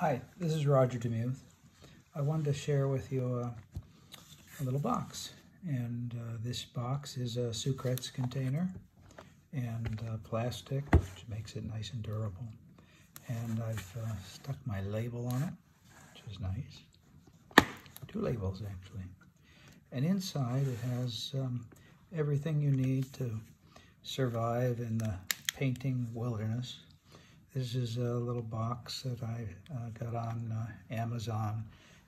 Hi, this is Roger DeMuth. I wanted to share with you uh, a little box. And uh, this box is a Sucrets container and uh, plastic, which makes it nice and durable. And I've uh, stuck my label on it, which is nice. Two labels, actually. And inside it has um, everything you need to survive in the painting wilderness. This is a little box that I uh, got on uh, Amazon,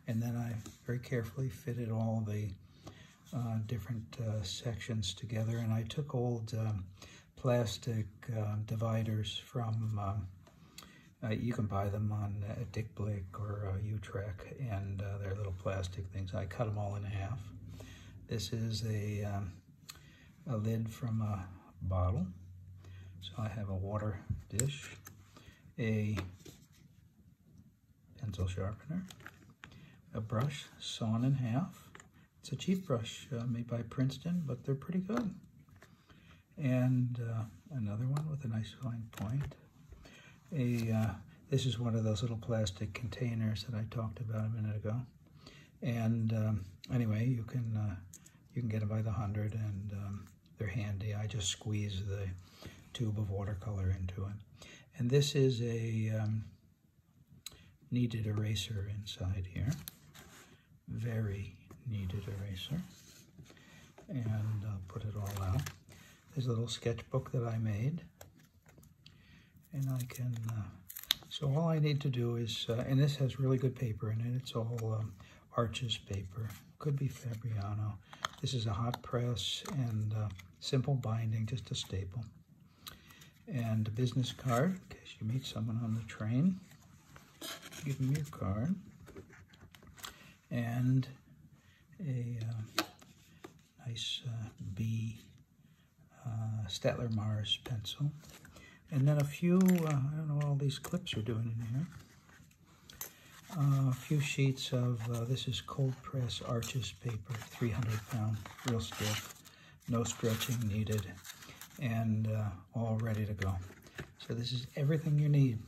and then I very carefully fitted all the uh, different uh, sections together, and I took old um, plastic uh, dividers from, um, uh, you can buy them on Dick Blick or Utrecht, and they're little plastic things. I cut them all in half. This is a, um, a lid from a bottle. So I have a water dish, a pencil sharpener, a brush sawn in half. It's a cheap brush uh, made by Princeton, but they're pretty good. And uh, another one with a nice fine point. A uh, This is one of those little plastic containers that I talked about a minute ago. And um, anyway, you can uh, you can get them by the hundred, and um, they're handy. I just squeeze the tube of watercolor into it. And this is a um, kneaded eraser inside here. Very kneaded eraser. And I'll put it all out. There's a little sketchbook that I made. And I can, uh, so all I need to do is, uh, and this has really good paper in it. It's all um, Arches paper. Could be Fabriano. This is a hot press and uh, simple binding, just a staple and a business card in case you meet someone on the train. Give them your card. And a uh, nice uh, B uh, Staedtler Mars pencil. And then a few, uh, I don't know what all these clips are doing in here. Uh, a few sheets of, uh, this is cold press arches paper, 300 pound, real stiff, no stretching needed and ready to go. So this is everything you need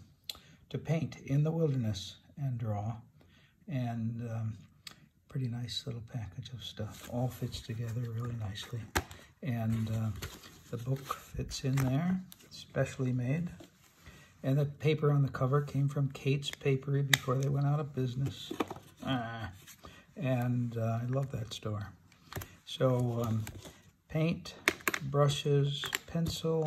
to paint in the wilderness and draw. And um, pretty nice little package of stuff. All fits together really nicely. And uh, the book fits in there, specially made. And the paper on the cover came from Kate's Paperie before they went out of business. Ah, and uh, I love that store. So um, paint, brushes, pencil,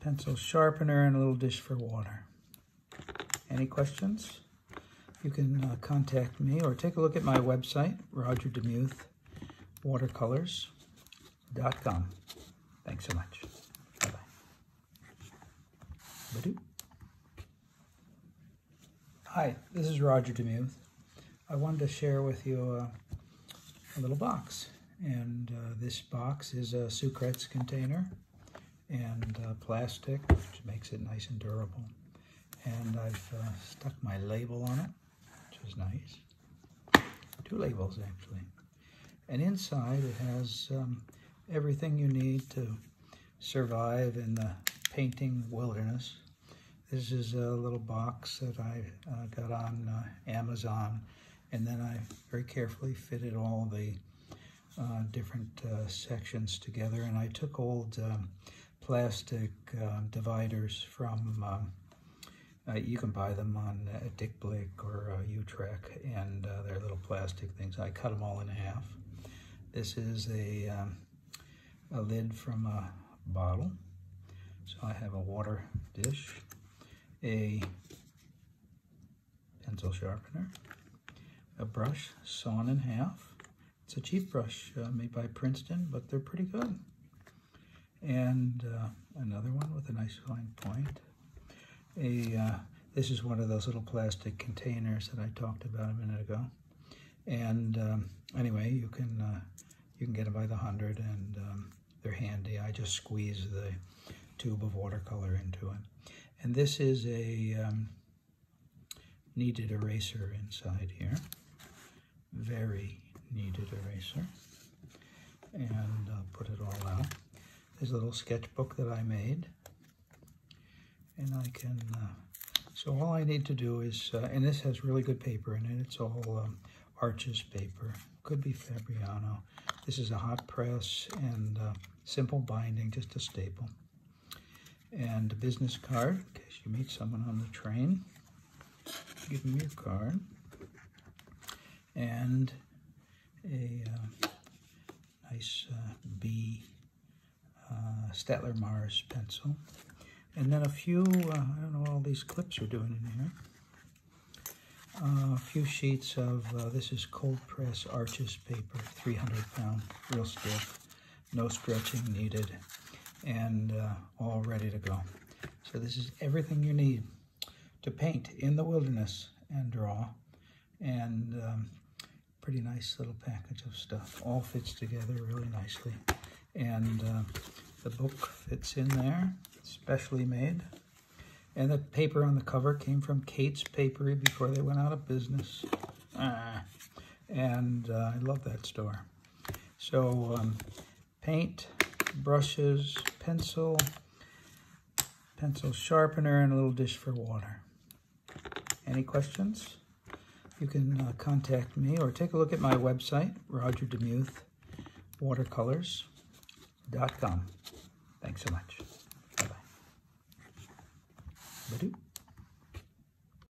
pencil sharpener, and a little dish for water. Any questions? You can uh, contact me or take a look at my website, Roger DeMuth, watercolors.com. Thanks so much. Bye-bye. Hi, this is Roger DeMuth. I wanted to share with you uh, a little box. And uh, this box is a Sucrets container and uh, plastic, which makes it nice and durable. And I've uh, stuck my label on it, which is nice. Two labels, actually. And inside it has um, everything you need to survive in the painting wilderness. This is a little box that I uh, got on uh, Amazon, and then I very carefully fitted all the uh, different uh, sections together. And I took old um, plastic uh, dividers from, um, uh, you can buy them on uh, Dick Blick or uh, Utrecht, and they're little plastic things. I cut them all in half. This is a, um, a lid from a bottle. So I have a water dish, a pencil sharpener, a brush sawn in half, it's a cheap brush uh, made by Princeton, but they're pretty good. And uh, another one with a nice fine point. A uh, This is one of those little plastic containers that I talked about a minute ago. And um, anyway, you can uh, you can get them by the hundred, and um, they're handy. I just squeeze the tube of watercolor into it. And this is a um, kneaded eraser inside here. Very kneaded eraser. And I'll put it all a little sketchbook that I made. And I can, uh, So all I need to do is, uh, and this has really good paper in it. It's all um, Arches paper. Could be Fabriano. This is a hot press and uh, simple binding, just a staple. And a business card, in case you meet someone on the train. Give them your card. And a uh, nice uh, B uh, Staedtler Mars pencil. And then a few, uh, I don't know what all these clips are doing in here. Uh, a few sheets of, uh, this is cold press arches paper, 300 pound, real stiff, no stretching needed, and uh, all ready to go. So this is everything you need to paint in the wilderness and draw. And um, pretty nice little package of stuff. All fits together really nicely. And uh, the book fits in there, specially made. And the paper on the cover came from Kate's Paperie before they went out of business. Ah, and uh, I love that store. So um, paint, brushes, pencil, pencil sharpener, and a little dish for water. Any questions? You can uh, contact me or take a look at my website, Roger DeMuth Watercolors.com. Thanks so much. Bye-bye.